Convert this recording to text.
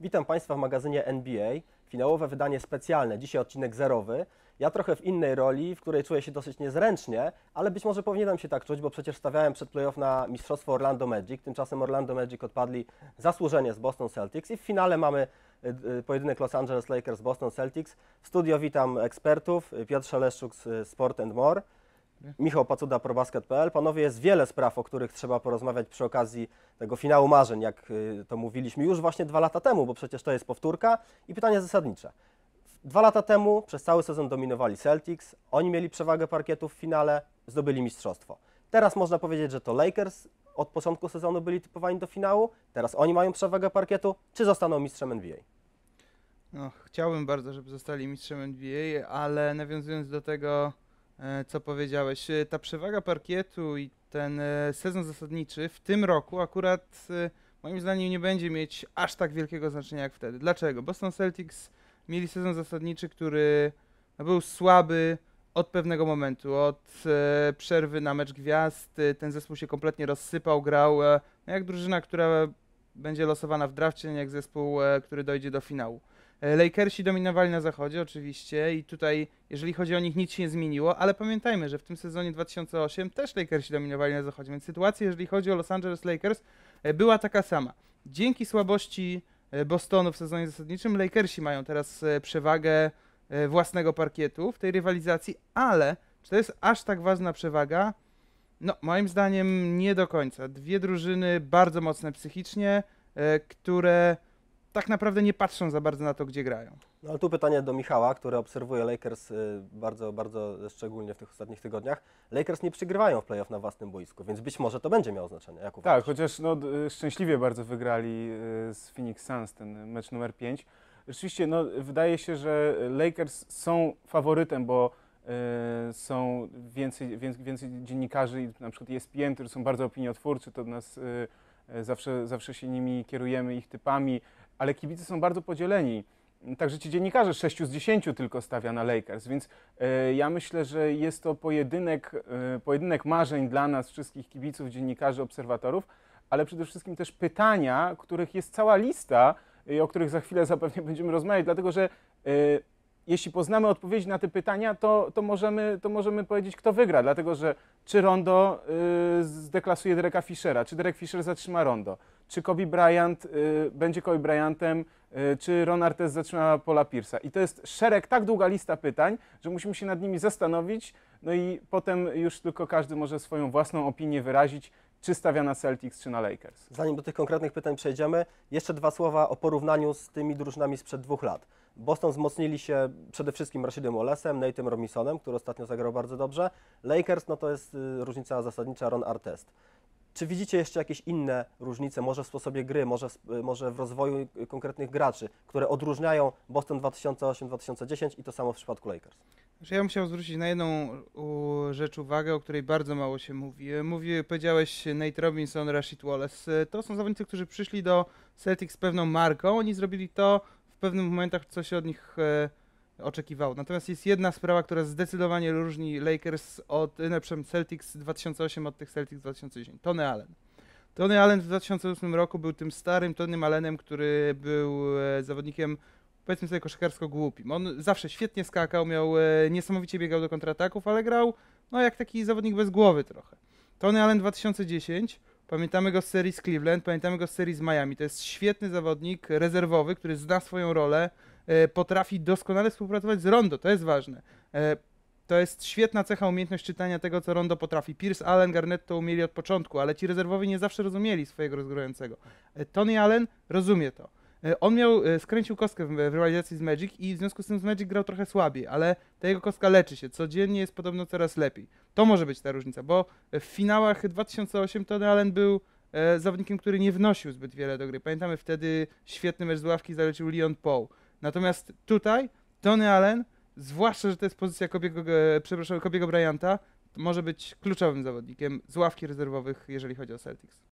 Witam Państwa w magazynie NBA. Finałowe wydanie specjalne, dzisiaj odcinek zerowy. Ja trochę w innej roli, w której czuję się dosyć niezręcznie, ale być może powinienem się tak czuć, bo przecież stawiałem przed playoff na mistrzostwo Orlando Magic. Tymczasem Orlando Magic odpadli zasłużenie z Boston Celtics i w finale mamy y, y, pojedynek Los Angeles Lakers Boston Celtics. W studio witam ekspertów, Piotr Szeleszczuk z Sport and More. Michał Pacuda, ProBasket.pl. Panowie, jest wiele spraw, o których trzeba porozmawiać przy okazji tego finału marzeń, jak y, to mówiliśmy już właśnie dwa lata temu, bo przecież to jest powtórka. I pytanie zasadnicze. Dwa lata temu przez cały sezon dominowali Celtics, oni mieli przewagę parkietu w finale, zdobyli mistrzostwo. Teraz można powiedzieć, że to Lakers od początku sezonu byli typowani do finału, teraz oni mają przewagę parkietu, czy zostaną mistrzem NBA? No, chciałbym bardzo, żeby zostali mistrzem NBA, ale nawiązując do tego, co powiedziałeś, e, ta przewaga parkietu i ten e, sezon zasadniczy w tym roku akurat e, moim zdaniem nie będzie mieć aż tak wielkiego znaczenia jak wtedy. Dlaczego? Boston Celtics mieli sezon zasadniczy, który no, był słaby od pewnego momentu, od e, przerwy na mecz gwiazd, e, ten zespół się kompletnie rozsypał, grał e, no, jak drużyna, która będzie losowana w drafcie, jak zespół, e, który dojdzie do finału. E, Lakersi dominowali na zachodzie oczywiście i tutaj, jeżeli chodzi o nich, nic się nie zmieniło, ale pamiętajmy, że w tym sezonie 2008 też Lakersi dominowali na zachodzie, więc sytuacja, jeżeli chodzi o Los Angeles Lakers, e, była taka sama. Dzięki słabości e, Bostonu w sezonie zasadniczym, Lakersi mają teraz przewagę własnego parkietu w tej rywalizacji, ale czy to jest aż tak ważna przewaga? No, moim zdaniem nie do końca. Dwie drużyny bardzo mocne psychicznie, które tak naprawdę nie patrzą za bardzo na to, gdzie grają. No ale tu pytanie do Michała, który obserwuje Lakers y, bardzo, bardzo szczególnie w tych ostatnich tygodniach. Lakers nie przygrywają w playoff na własnym boisku, więc być może to będzie miało znaczenie. Jak Tak, uważasz? chociaż no, szczęśliwie bardzo wygrali y, z Phoenix Suns ten mecz numer 5. Rzeczywiście no, wydaje się, że Lakers są faworytem, bo y, są więcej, więcej, więcej dziennikarzy, na przykład ESPN, którzy są bardzo opiniotwórczy, to nas zawsze, zawsze się nimi kierujemy, ich typami, ale kibice są bardzo podzieleni. Także ci dziennikarze 6 z 10 tylko stawia na Lakers, więc e, ja myślę, że jest to pojedynek, e, pojedynek marzeń dla nas, wszystkich kibiców, dziennikarzy, obserwatorów, ale przede wszystkim też pytania, których jest cała lista i o których za chwilę zapewne będziemy rozmawiać, dlatego że e, jeśli poznamy odpowiedzi na te pytania, to, to, możemy, to możemy powiedzieć, kto wygra, dlatego że czy Rondo y, zdeklasuje Dereka Fischera, czy Derek Fischer zatrzyma Rondo, czy Kobe Bryant y, będzie Kobe Bryantem, y, czy Ron Artest zatrzyma Paula Pierce'a. I to jest szereg, tak długa lista pytań, że musimy się nad nimi zastanowić, no i potem już tylko każdy może swoją własną opinię wyrazić, czy stawia na Celtics, czy na Lakers. Zanim do tych konkretnych pytań przejdziemy, jeszcze dwa słowa o porównaniu z tymi drużynami sprzed dwóch lat. Boston wzmocnili się przede wszystkim Rashidem Wallace'em, Nate'em Robinsonem, który ostatnio zagrał bardzo dobrze. Lakers, no to jest y, różnica zasadnicza Ron Artest. Czy widzicie jeszcze jakieś inne różnice, może w sposobie gry, może y, może w rozwoju y, konkretnych graczy, które odróżniają Boston 2008-2010 i to samo w przypadku Lakers? Znaczy, ja chciał zwrócić na jedną rzecz uwagę, o której bardzo mało się mówi. E, mówi powiedziałeś Nate Robinson, Rashid Wallace. E, To są zawodnicy, którzy przyszli do Celtics z pewną marką. Oni zrobili to w pewnych momentach, co się od nich e, oczekiwało. Natomiast jest jedna sprawa, która zdecydowanie różni Lakers od, przepraszam, Celtics 2008 od tych Celtics 2010. Tony Allen. Tony Allen w 2008 roku był tym starym Tonym Allenem, który był zawodnikiem powiedzmy sobie koszykarsko głupim. On zawsze świetnie skakał, miał e, niesamowicie biegał do kontrataków, ale grał no jak taki zawodnik bez głowy trochę. Tony Allen 2010, pamiętamy go z serii z Cleveland, pamiętamy go z serii z Miami. To jest świetny zawodnik rezerwowy, który zna swoją rolę, e, potrafi doskonale współpracować z Rondo, to jest ważne. E, to jest świetna cecha, umiejętność czytania tego, co Rondo potrafi. Pierce, Allen, Garnett to umieli od początku, ale ci rezerwowi nie zawsze rozumieli swojego rozgrywającego. E, Tony Allen rozumie to. E, On miał, e, skręcił kostkę w, w rywalizacji z Magic i w związku z tym z Magic grał trochę słabiej, ale ta jego kostka leczy się, codziennie jest podobno coraz lepiej. To może być ta różnica, bo w finałach 2008 Tony Allen był e, zawodnikiem, który nie wnosił zbyt wiele do gry. Pamiętamy wtedy świetny mecz z ławki zalecił Leon Paul. Natomiast tutaj Tony Allen, zwłaszcza, że to jest pozycja Kobiego, przepraszam, Kobiego Bryanta, może być kluczowym zawodnikiem z ławki rezerwowych, jeżeli chodzi o Celtics.